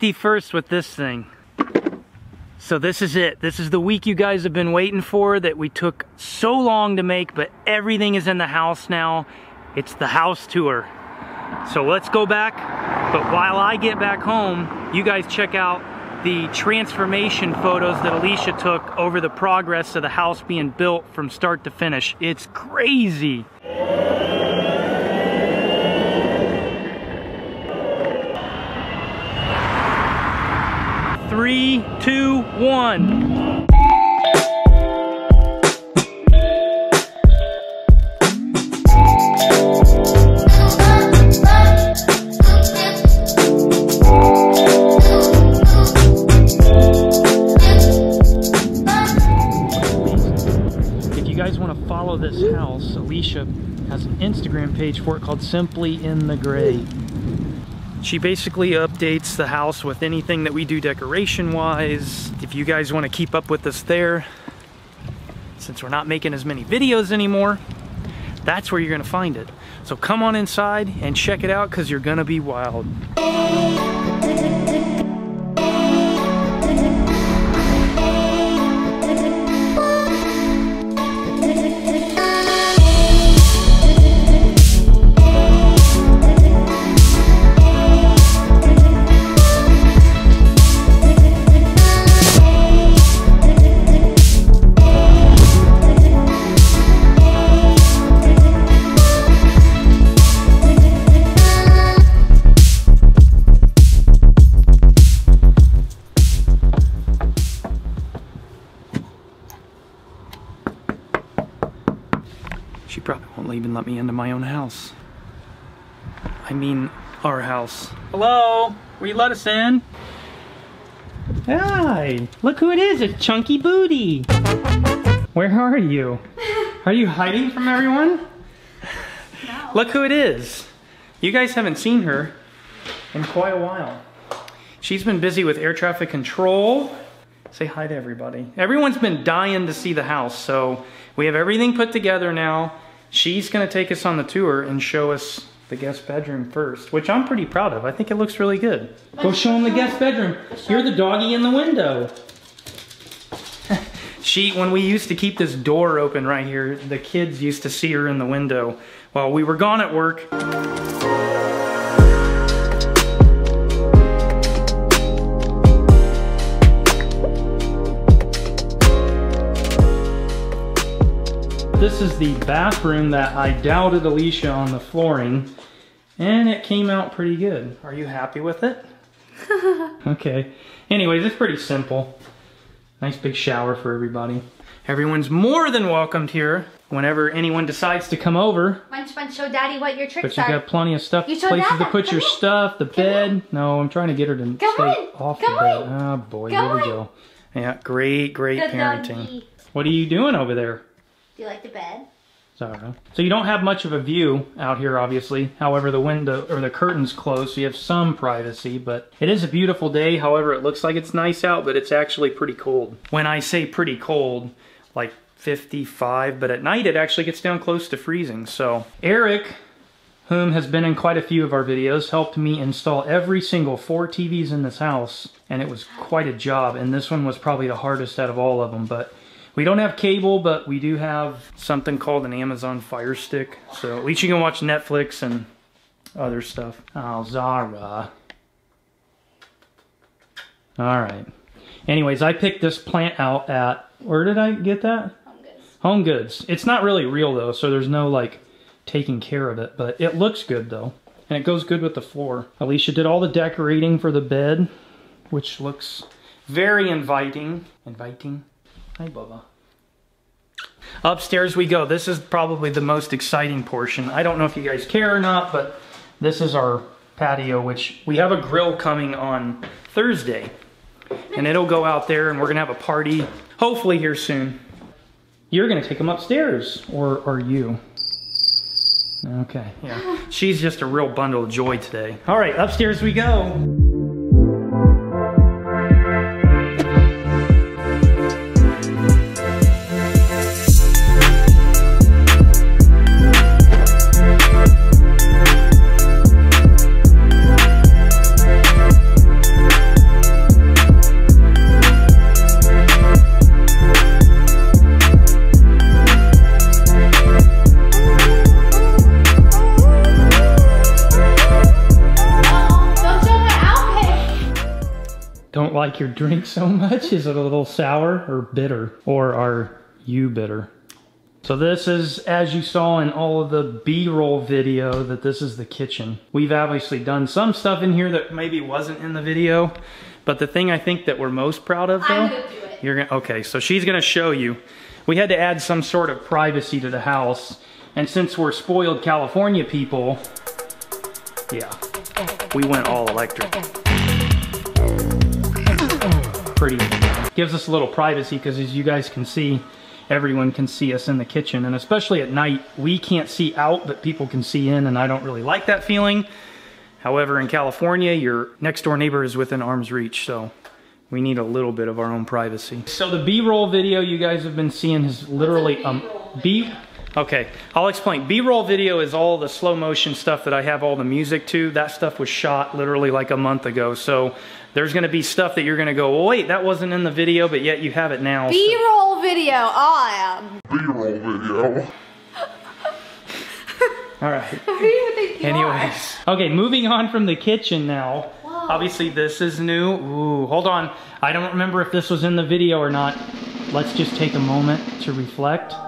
Safety first with this thing. So this is it. This is the week you guys have been waiting for that we took so long to make, but everything is in the house now. It's the house tour. So let's go back. But while I get back home, you guys check out the transformation photos that Alicia took over the progress of the house being built from start to finish. It's crazy. Two, one. If you guys want to follow this house, Alicia has an Instagram page for it called Simply in the Gray. She basically updates the house with anything that we do decoration wise. If you guys want to keep up with us there, since we're not making as many videos anymore, that's where you're going to find it. So come on inside and check it out because you're going to be wild. She probably won't even let me into my own house. I mean, our house. Hello? Will you let us in? Hi! Look who it is, a chunky booty! Where are you? Are you hiding from everyone? No. Look who it is. You guys haven't seen her in quite a while. She's been busy with air traffic control. Say hi to everybody. Everyone's been dying to see the house, so we have everything put together now. She's gonna take us on the tour and show us the guest bedroom first, which I'm pretty proud of. I think it looks really good. Go show them the guest bedroom. You're the doggy in the window. She, when we used to keep this door open right here, the kids used to see her in the window while we were gone at work. This is the bathroom that I doubted Alicia on the flooring, and it came out pretty good. Are you happy with it? okay. Anyways, it's pretty simple. Nice big shower for everybody. Everyone's more than welcomed here whenever anyone decides to come over. Munch, munch, show daddy what your But tricks you are. got plenty of stuff, You show places to Dad. put your Come on. stuff, the bed. No, I'm trying to get her to Come stay on. off Come the bed. on. Oh boy, Come here we go. Yeah, great, great Good parenting. doggy. What are you doing over there? Do you like the bed? Sorry. So you don't have much of a view out here, obviously. However, the window or the curtain's closed, so you have some privacy. But it is a beautiful day. However, it looks like it's nice out, but it's actually pretty cold. When I say pretty cold, like 55, but at night it actually gets down close to freezing. So Eric, whom has been in quite a few of our videos, helped me install every single four TVs in this house, and it was quite a job. And this one was probably the hardest out of all of them, but. We don't have cable, but we do have something called an Amazon Fire Stick. So at least you can watch Netflix and other stuff. Oh, Zara. All right. Anyways, I picked this plant out at, where did I get that? Home goods. Home Goods. It's not really real though, so there's no like taking care of it, but it looks good though. And it goes good with the floor. Alicia did all the decorating for the bed, which looks very inviting. Inviting? Hi, Bubba. Upstairs we go. This is probably the most exciting portion. I don't know if you guys care or not, but this is our patio, which we have a grill coming on Thursday. And it'll go out there and we're gonna have a party, hopefully here soon. You're gonna take them upstairs, or are you? Okay, yeah. She's just a real bundle of joy today. All right, upstairs we go. Like your drink so much? Is it a little sour or bitter? Or are you bitter? So this is, as you saw in all of the B-roll video, that this is the kitchen. We've obviously done some stuff in here that maybe wasn't in the video, but the thing I think that we're most proud of though, I'm gonna do it. you're gonna, okay, so she's gonna show you. We had to add some sort of privacy to the house, and since we're spoiled California people, yeah, we went all electric. Gives us a little privacy because as you guys can see, everyone can see us in the kitchen, and especially at night, we can't see out, but people can see in, and I don't really like that feeling. However, in California, your next door neighbor is within arm's reach, so we need a little bit of our own privacy. So the B-roll video you guys have been seeing is literally um B. Okay, I'll explain. B-roll video is all the slow motion stuff that I have all the music to. That stuff was shot literally like a month ago. So there's gonna be stuff that you're gonna go, well, wait, that wasn't in the video, but yet you have it now. B-roll video. Oh, I am. B-roll video. All right. Who do you think you Anyways, okay, moving on from the kitchen now. Whoa. Obviously, this is new. Ooh, hold on. I don't remember if this was in the video or not. Let's just take a moment to reflect. are?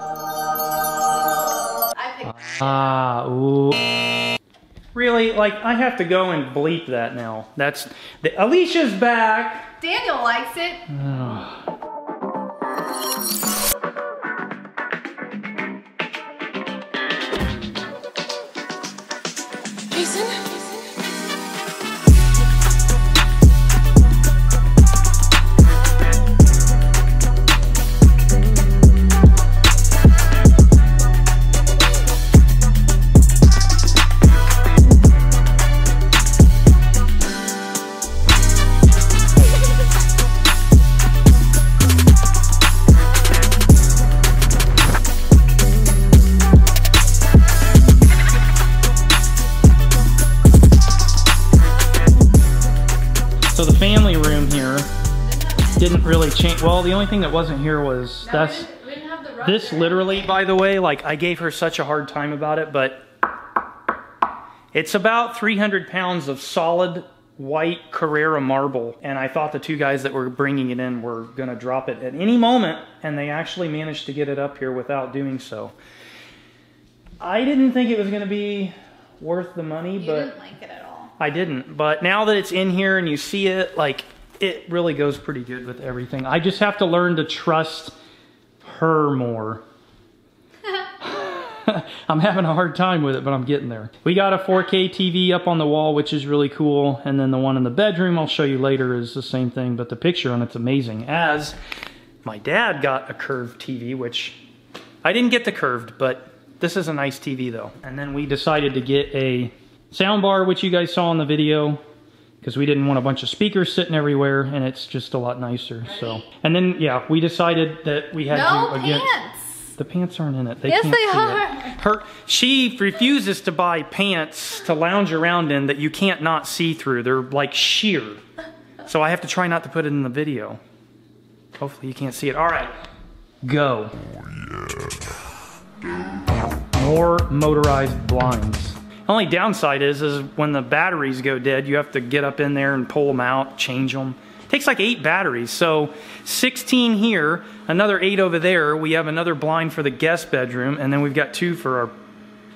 I picked Ah, ooh. Really? Like, I have to go and bleep that now. That's the, Alicia's back. Daniel likes it. didn't. Well, the only thing that wasn't here was that's. we didn't have the rug This literally, by the way, like I gave her such a hard time about it, but it's about 300 pounds of solid white Carrara marble. And I thought the two guys that were bringing it in were going to drop it at any moment, and they actually managed to get it up here without doing so. I didn't think it was going to be worth the money, You but didn't like it at all. I didn't. But now that it's in here and you see it, like it really goes pretty good with everything. I just have to learn to trust her more. I'm having a hard time with it, but I'm getting there. We got a 4K TV up on the wall, which is really cool. And then the one in the bedroom, I'll show you later, is the same thing, but the picture on it's amazing. As my dad got a curved TV, which I didn't get the curved, but this is a nice TV though. And then we decided to get a soundbar, which you guys saw in the video, because we didn't want a bunch of speakers sitting everywhere, and it's just a lot nicer. So, and then yeah, we decided that we had No to again. pants. The pants aren't in it. They Yes, can't they see are. It. Her, she refuses to buy pants to lounge around in that you can't not see through. They're like sheer. So I have to try not to put it in the video. Hopefully you can't see it. All right, go. Oh, More motorized blinds. Only downside is, is when the batteries go dead, you have to get up in there and pull them out, change them. Takes like eight batteries. So 16 here, another eight over there. We have another blind for the guest bedroom, and then we've got two for our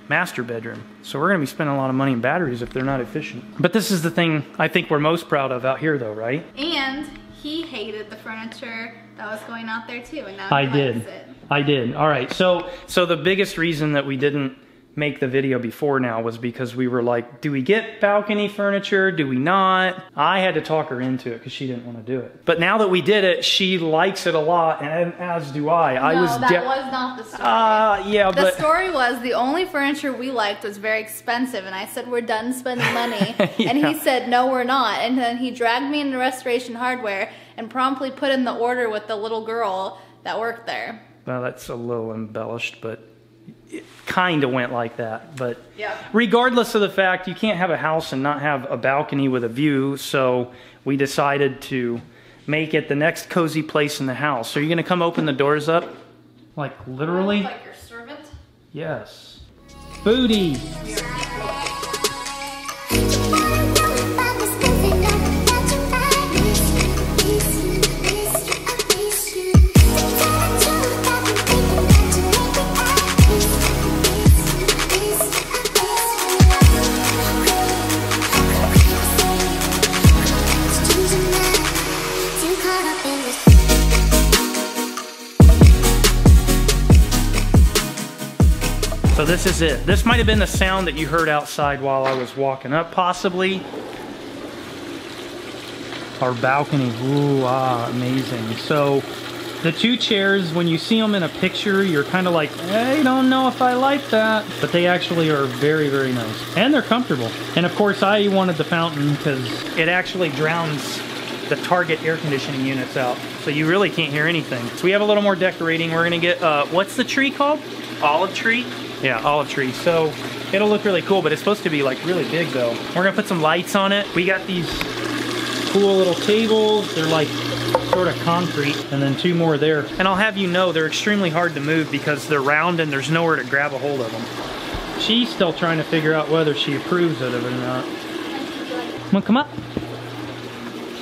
master bedroom. So we're gonna be spending a lot of money in batteries if they're not efficient. But this is the thing I think we're most proud of out here though, right? And he hated the furniture that was going out there too, and now I did. it. I did. All right. So so the biggest reason that we didn't make the video before now was because we were like, do we get balcony furniture? Do we not? I had to talk her into it because she didn't want to do it. But now that we did it, she likes it a lot, and as do I. I was that was not the story. Uh, yeah, the but story was the only furniture we liked was very expensive, and I said we're done spending money, and he said no, we're not, and then he dragged me into Restoration Hardware and promptly put in the order with the little girl that worked there. well, that's a little embellished, but it kind of went like that. But Yeah. regardless of the fact, you can't have a house and not have a balcony with a view. So we decided to make it the next cozy place in the house. So you're gonna come open the doors up, like literally. Like your servant. Yes. Booty. This is it. This might have been the sound that you heard outside while I was walking up, possibly. Our balcony, ooh, ah, amazing. So the two chairs, when you see them in a picture, you're kind of like, I don't know if I like that. But they actually are very, very nice. And they're comfortable. And of course, I wanted the fountain because it actually drowns the Target air conditioning units out. So you really can't hear anything. So we have a little more decorating. We're gonna get, uh, what's the tree called? Olive tree? Yeah, olive tree. So it'll look really cool, but it's supposed to be like really big though. We're gonna put some lights on it. We got these cool little tables. They're like sort of concrete and then two more there. And I'll have you know they're extremely hard to move because they're round and there's nowhere to grab a hold of them. She's still trying to figure out whether she approves of it or not. Come on, come up?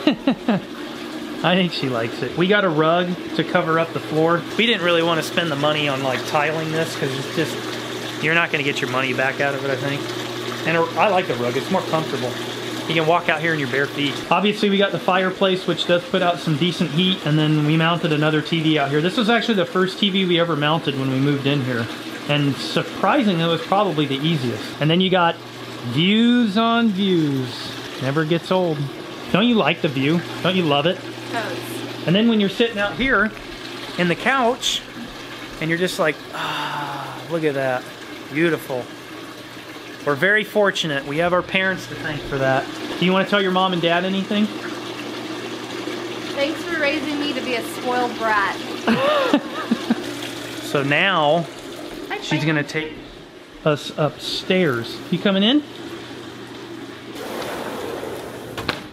I think she likes it. We got a rug to cover up the floor. We didn't really want to spend the money on like tiling this because it's just, you're not going to get your money back out of it, I think. And I like the rug, it's more comfortable. You can walk out here in your bare feet. Obviously we got the fireplace, which does put out some decent heat, and then we mounted another TV out here. This was actually the first TV we ever mounted when we moved in here. And surprisingly, it was probably the easiest. And then you got views on views. Never gets old. Don't you like the view? Don't you love it? Toads. And then when you're sitting out here in the couch, and you're just like, ah, look at that. Beautiful. We're very fortunate. We have our parents to thank for that. Do you want to tell your mom and dad anything? Thanks for raising me to be a spoiled brat. So now she's gonna take us upstairs. You coming in?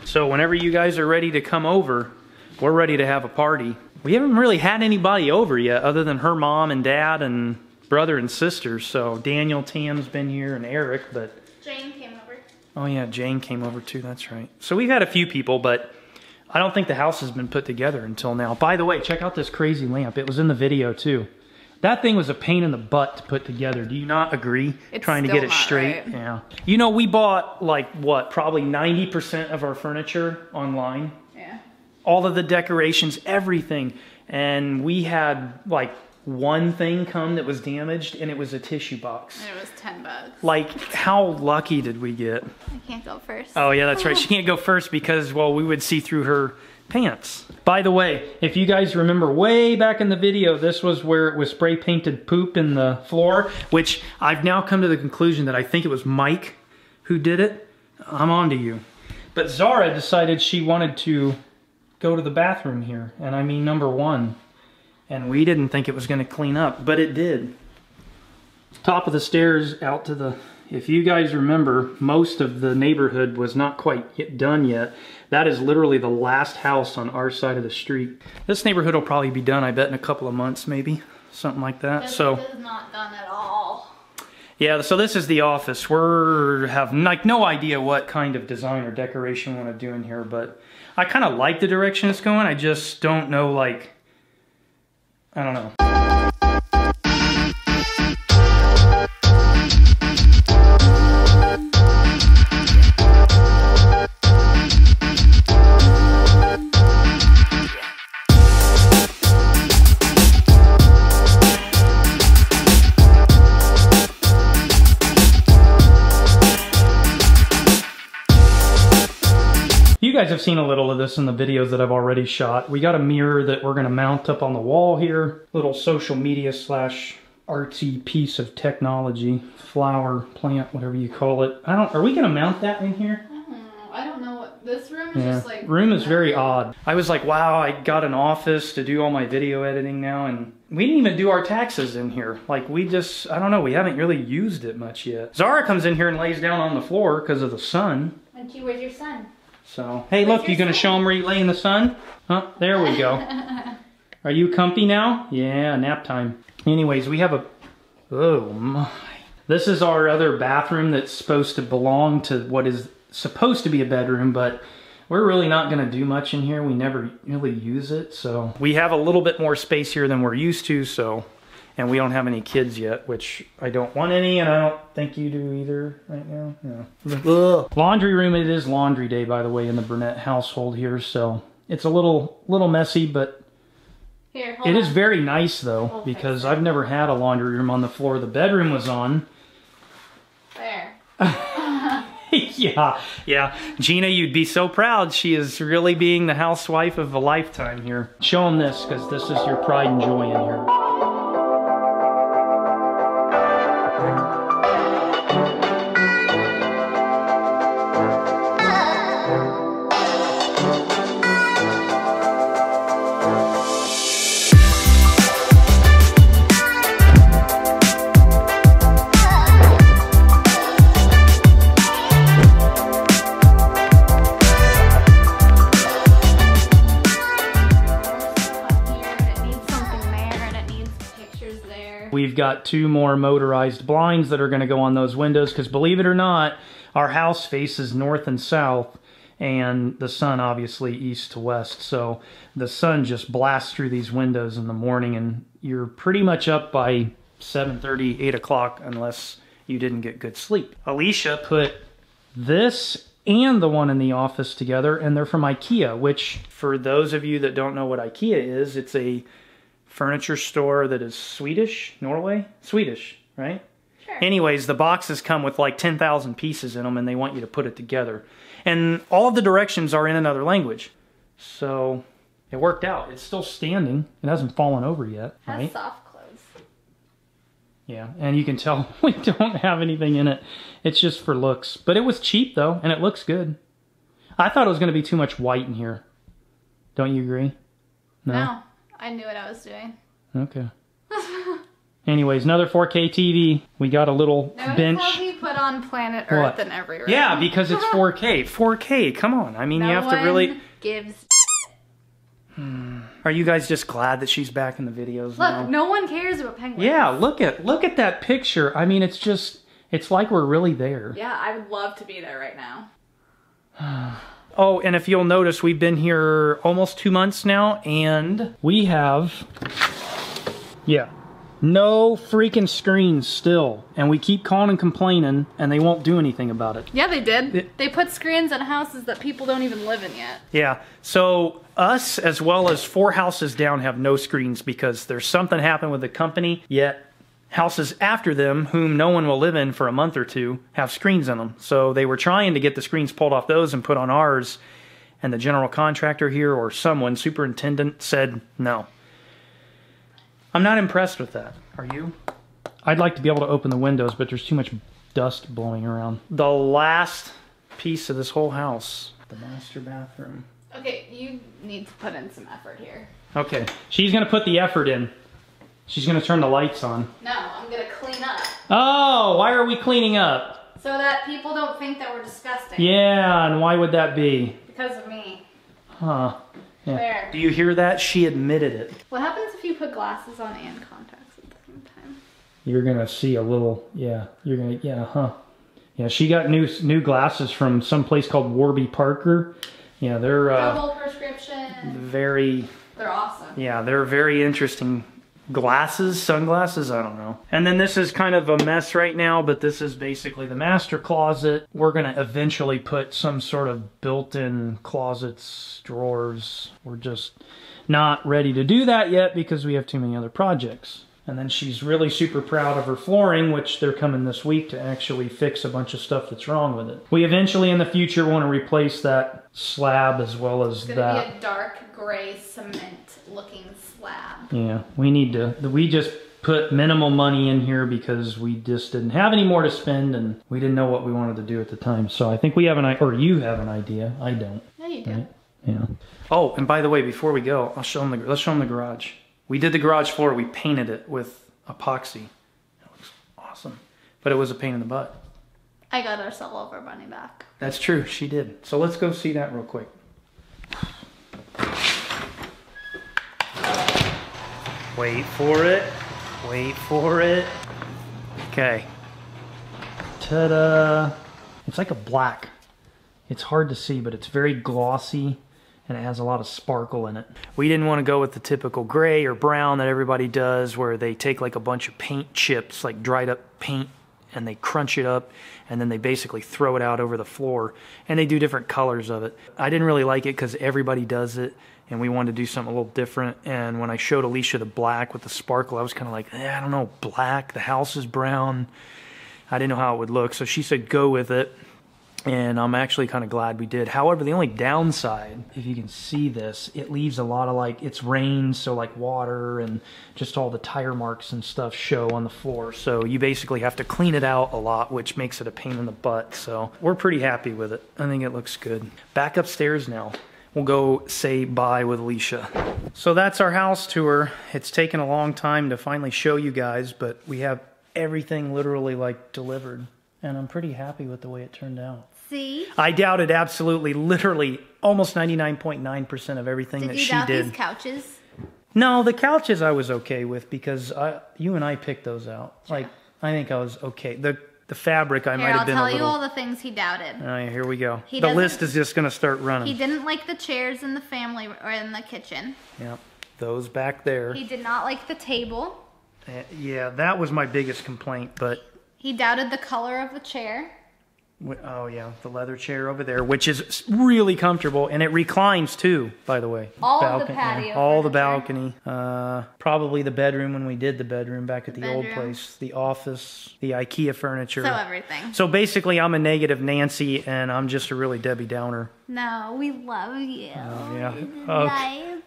So whenever you guys are ready to come over, we're ready to have a party. We haven't really had anybody over yet other than her mom and dad and brother and sister. So Daniel Tam's been here and Eric, but Jane came over. Oh yeah, Jane came over too. That's right. So we've had a few people, but I don't think the house has been put together until now. By the way, check out this crazy lamp. It was in the video too. That thing was a pain in the butt to put together. Do you not agree? It's Trying to still get it straight. right. Yeah. You know, we bought like what, probably 90% of our furniture online. Yeah. All of the decorations, everything. And we had like one thing come that was damaged and it was a tissue box. And it was 10 bucks. Like, how lucky did we get? I can't go first. Oh yeah, that's right. She can't go first because well, we would see through her pants. By the way, if you guys remember way back in the video, this was where it was spray painted poop in the floor, which I've now come to the conclusion that I think it was Mike who did it. I'm on to you. But Zara decided she wanted to go to the bathroom here, and I mean number one. And we didn't think it was going to clean up, but it did. Top of the stairs out to the if you guys remember, most of the neighborhood was not quite yet done yet. That is literally the last house on our side of the street. This neighborhood will probably be done, I bet, in a couple of months, maybe. Something like that. So, is not done at all. yeah, so this is the office. We're have like no idea what kind of design or decoration we want to do in here, but I kind of like the direction it's going. I just don't know, like, I don't know. Guys have seen a little of this in the videos that I've already shot. We got a mirror that we're gonna mount up on the wall here. Little social media slash artsy piece of technology. Flower, plant, whatever you call it. I don't, are we gonna mount that in here? Hmm, I don't know what this room is Yeah, just like. room is very odd. I was like, wow, I got an office to do all my video editing now, and we didn't even do our taxes in here. Like, we just, I don't know, we haven't really used it much yet. Zara comes in here and lays down on the floor because of the sun. Auntie, where's your son? So, hey, look, your you gonna show him where you lay in the sun? Huh, there we go. Are you comfy now? Yeah, nap time. Anyways, we have a, oh my. This is our other bathroom that's supposed to belong to what is supposed to be a bedroom, but we're really not gonna do much in here. We never really use it, so. We have a little bit more space here than we're used to, so. And we don't have any kids yet, which I don't want any, and I don't think you do either right now. No. Laundry room, it is laundry day, by the way, in the Burnett household here, so it's a little little messy, but Here, It on. is very nice though, We'll because. I've never had a laundry room on the floor. The bedroom was on. There. yeah, yeah. Gina, you'd be so proud. She is really being the housewife of a lifetime here. Show them this, because this is your pride and joy in here. Here, two more motorized blinds that are going to go on those windows because believe it or not, our house faces north and south and the sun obviously east to west. So the sun just blasts through these windows in the morning and you're pretty much up by 7.30, 8 o'clock unless you didn't get good sleep. Alicia put this and the one in the office together and they're from IKEA, which for those of you that don't know what IKEA is, it's a furniture store that is Swedish, Norway, Swedish, right? Sure. Anyways, the boxes come with like 10,000 pieces in them and they want you to put it together. And all of the directions are in another language. So it worked out. It's still standing. It hasn't fallen over yet, Has right? soft clothes. Yeah, and you can tell we don't have anything in it. It's just for looks. But it was cheap though, and it looks good. I thought it was going to be too much white in here. Don't you agree? No, I knew what I was doing. Okay. Anyways, another 4K TV. We got a little Notice bench. how he put on planet Earth What? in every room. Yeah, because it's 4K. 4K, come on. I mean, no you have to really. gives. Hmm. Are you guys just glad that she's back in the videos Look, now? no one cares about penguins. Yeah, look at look at that picture. I mean, it's just it's like we're really there. Yeah, I would love to be there right now. Oh, and if you'll notice, we've been here almost 2 months now and we have yeah, no freaking screens still. And we keep calling and complaining and they won't do anything about it. Yeah, they did. It- they put screens in houses that people don't even live in yet. Yeah. So us as well as four houses down have no screens because there's something happened with the company, yet houses after them whom no one will live in for a month or two have screens in them. So they were trying to get the screens pulled off those and put on ours and the general contractor here or someone superintendent said no. I'm not impressed with that. Are you? I'd like to be able to open the windows, but there's too much dust blowing around. The last piece of this whole house, the master bathroom. Okay, you need to put in some effort here. Okay, she's gonna put the effort in. She's gonna turn the lights on. No, I'm gonna clean up Oh, why are we cleaning up? so that people don't think that we're disgusting. Yeah, and why would that be? Because of me. Huh. Yeah. There. Do you hear that? She admitted it. What happens if you put glasses on and contacts at the same time? You're gonna see a little. Yeah, you're gonna. Yeah, huh? Yeah, she got new new glasses from some place called Warby Parker. Yeah, they're uh, prescription. very. They're awesome. Yeah, they're very interesting glasses, sunglasses, I don't know. And then this is kind of a mess right now, but this is basically the master closet. We're going to eventually put some sort of built-in closets, drawers. We're just not ready to do that yet because we have too many other projects. And then she's really super proud of her flooring, which they're coming this week to actually fix a bunch of stuff that's wrong with it. We eventually in the future want to replace that slab as well as It's that. gonna be a dark gray cement looking slab. Yeah, we need to. We just put minimal money in here because we just didn't have any more to spend, and we didn't know what we wanted to do at the time. So I think we have an idea, or you have an idea. I don't. Yeah, you do. Right. Yeah. Oh, and by the way, before we go, I'll show them the. Let's show them the garage. We did the garage floor. We painted it with epoxy. It looks awesome, but it was a pain in the butt. I got ourselves all our silver bunny back. That's true. She did. So let's go see that real quick. Wait for it. Wait for it. Okay. Ta-da. It's like a black. It's hard to see, but it's very glossy and it has a lot of sparkle in it. We didn't want to go with the typical gray or brown that everybody does where they take like a bunch of paint chips, like dried up paint and they crunch it up and then they basically throw it out over the floor and they do different colors of it. I didn't really like it because everybody does it and we wanted to do something a little different. And when I showed Alicia the black with the sparkle, I was kind of like, eh, I don't know, black, the house is brown. I didn't know how it would look. So she said, go with it and I'm actually kind of glad we did. However, the only downside, if you can see this, it leaves a lot of like it's rain, so like water and just all the tire marks and stuff show on the floor. So you basically have to clean it out a lot, which makes it a pain in the butt. So we're pretty happy with it. I think it looks good. Back upstairs now. We'll go say bye with Alicia. So that's our house tour. It's taken a long time to finally show you guys, but we have everything literally like delivered. And I'm pretty happy with the way it turned out. See? I doubted absolutely, literally, almost 99.9% of everything Did that she doubt did. these couches? No, the couches I was okay with because I, you and I picked those out. Like, I think I was okay. The the fabric I might have I'll been tell a you all the things he doubted. All right, here we go. He the list is just going to start running. He didn't like the chairs in the family or in the kitchen. Yep, those back there. He did not like the table. Uh, yeah, that was my biggest complaint. But He doubted the color of the chair. Oh yeah, the leather chair over there, which is really comfortable and it reclines too. By the way, All of the Balcony- patio all the balcony. Uh, probably the bedroom when we did the bedroom back at the, old place, the office, the IKEA furniture. So everything. So basically, I'm a negative Nancy, and I'm just a really Debbie Downer. No, we love you. Yeah. Nice.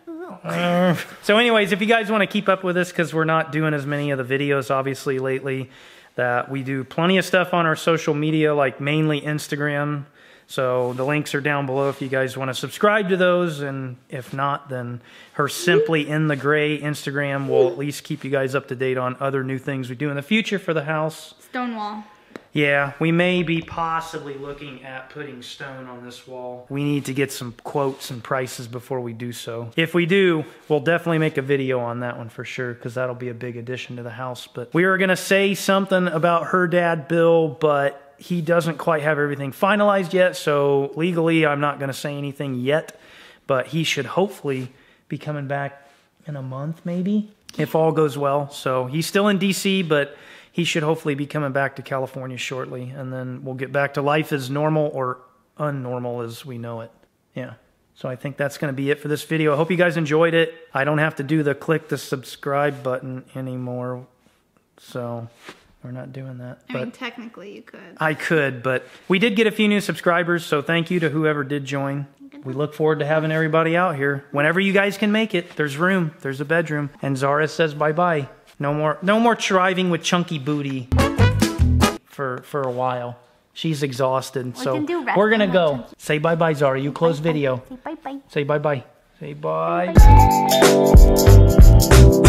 So, anyways, if you guys want to keep up with us, because we're not doing as many of the videos, obviously, lately, that we do plenty of stuff on our social media, like mainly Instagram. So the links are down below if you guys want to subscribe to those, and if not, then her simply in the gray Instagram will at least keep you guys up to date on other new things we do in the future for the house. Stonewall. Yeah, we may be possibly looking at putting stone on this wall. We need to get some quotes and prices before we do so. If we do, we'll definitely make a video on that one for sure because that'll be a big addition to the house. But we were going to say something about her dad, Bill, but he doesn't quite have everything finalized yet. So legally, I'm not going to say anything yet, but he should hopefully be coming back in a month, maybe, if all goes well. So he's still in DC, but he should hopefully be coming back to California shortly, and then we'll get back to life as normal or unnormal as we know it. Yeah. So I think that's going to be it for this video. I hope you guys enjoyed it. I don't have to do the click the subscribe button anymore, so we're not doing that. I But mean, technically you could. I could, but we did get a few new subscribers, so thank you to whoever did join. We look forward to having everybody out here. Whenever you guys can make it, there's room, there's a bedroom. And Zara says bye bye. No more no more driving with chunky booty for for a while. She's exhausted. so do rest we're gonna go. chunky- Say bye bye, Zara. You close video. Say bye bye. Say bye bye. Say bye. Bye.